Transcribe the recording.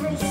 free.